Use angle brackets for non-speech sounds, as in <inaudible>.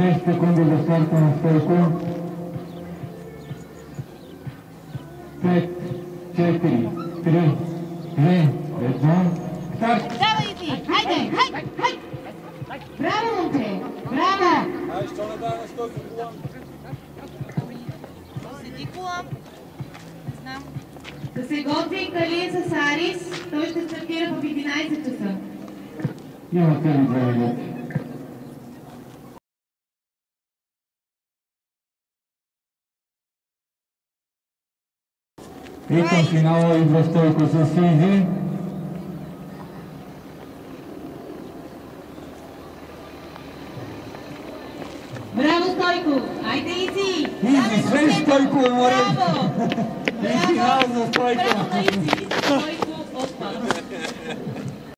10 секунди до старта на Стойко. 5, 4, 3, 2, 1. Старт! Давай ти! Хайде! Хай! Хай! Браво, момче! Браво! Ай, що не дай на стойко колан? Седи колам. Не знам. Да се готви Калин с Арис. Той ще стартира в 11 часа. Имате ли две минути? И към финала идва Стойко с Изи. Браво, Стойко! Айде, Изи! Изи, свеж Стойко, моля! Браво! <laughs> И финал за Стойко! Браво Изи! Стойко отпада.